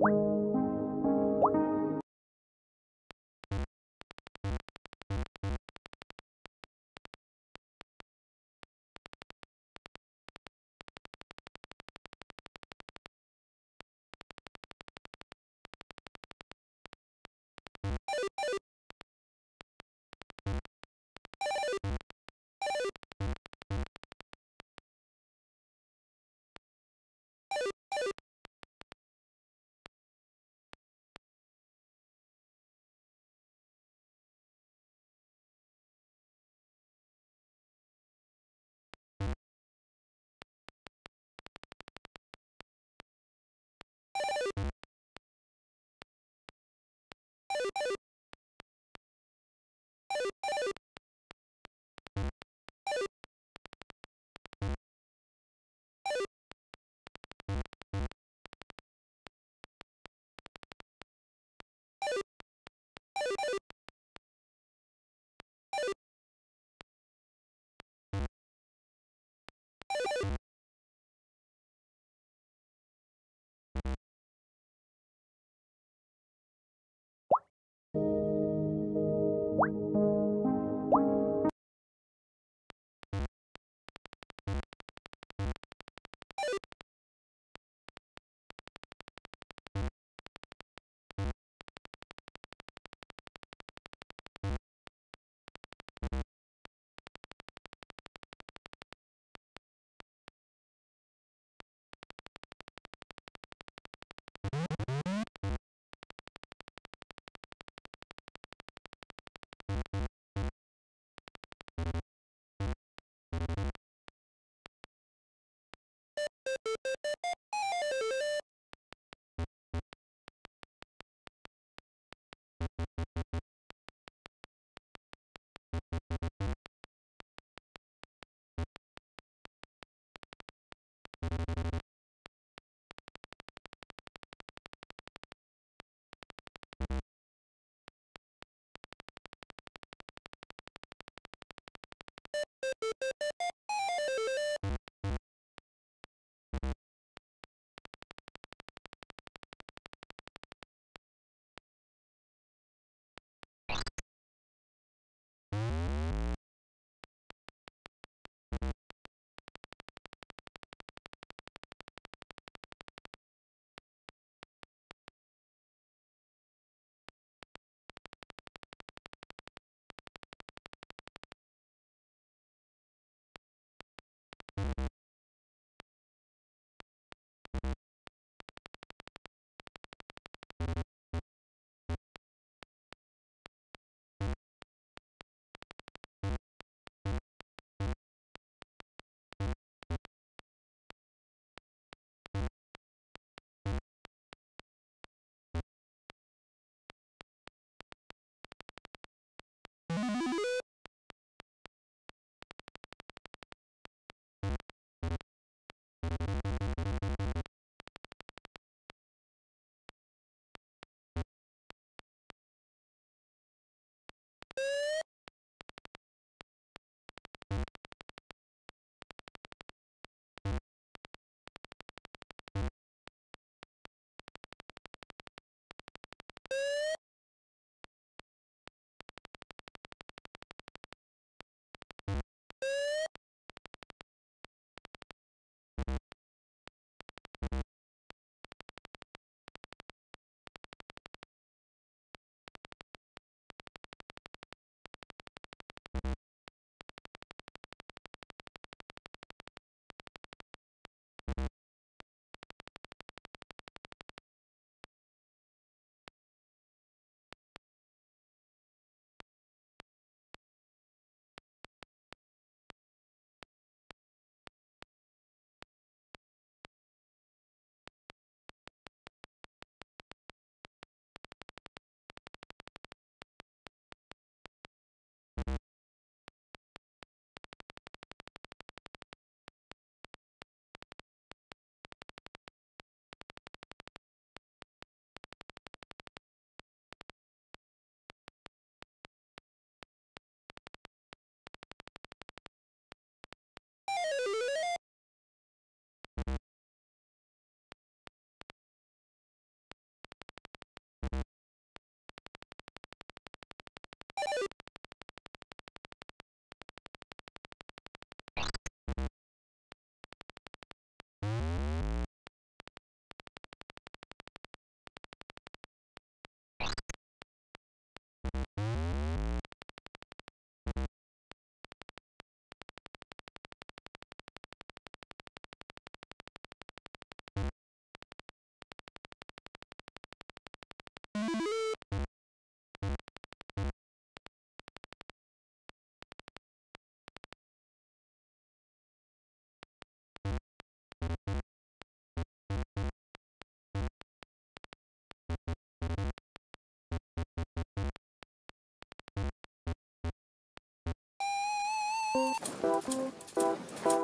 you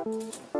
Música